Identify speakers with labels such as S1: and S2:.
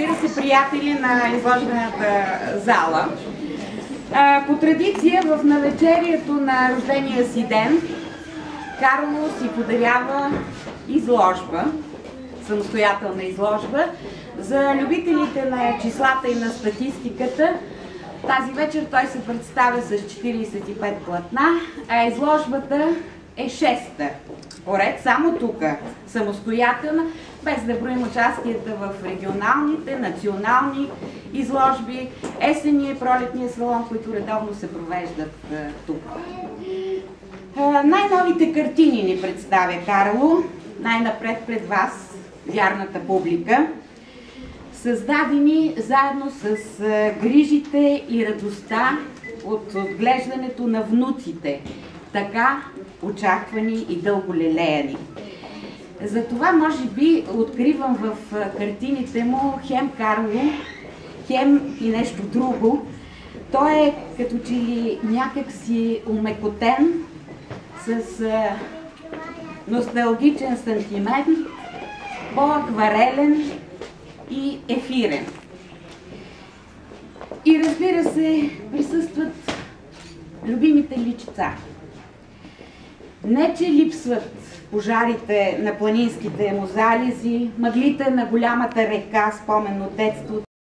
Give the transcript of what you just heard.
S1: разбира се, приятели на изложената зала. По традиция в навечерието на рождения си ден Карло си подарява изложба, самостоятелна изложба, за любителите на числата и на статистиката. Тази вечер той се представя с 45 платна, а изложбата е шеста поред, само тук, самостоятелна, без да броим участията в регионалните, национални изложби, есения и пролетния салон, които редовно се провеждат тук. Най-новите картини ни представя Карло, най-напред пред вас, вярната публика, създадени заедно с грижите и радостта от отглеждането на внуците, така очаквани и дълго лелеяни. Затова, може би, откривам в картините му хем Карло, хем и нещо друго. Той е като че ли някак си умекотен, с носталгичен сантимент, по-акварелен и ефирен. И разбира се, присъстват любимите личица. Не, че липсват пожарите на планинските му залези, мъглите на голямата река, спомен от детството,